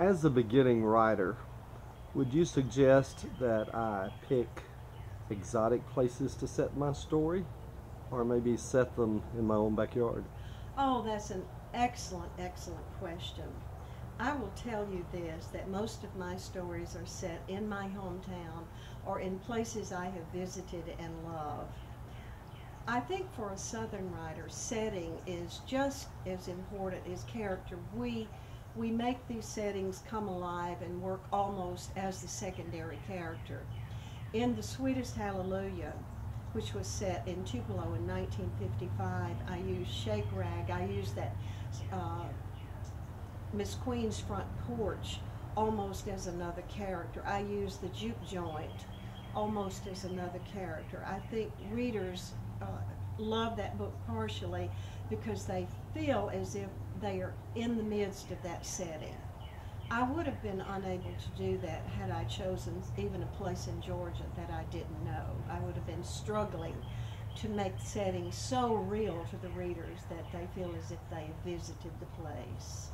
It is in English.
as a beginning writer, would you suggest that I pick exotic places to set my story, or maybe set them in my own backyard? Oh, that's an excellent, excellent question. I will tell you this that most of my stories are set in my hometown or in places I have visited and loved. I think for a Southern writer, setting is just as important as character. We we make these settings come alive and work almost as the secondary character. In The Sweetest Hallelujah, which was set in Tupelo in 1955, I used Shake Rag, I used that uh, Miss Queen's front porch almost as another character. I used the juke joint almost as another character. I think readers uh, love that book partially because they feel as if they are in the midst of that setting. I would have been unable to do that had I chosen even a place in Georgia that I didn't know. I would have been struggling to make the setting so real to the readers that they feel as if they visited the place.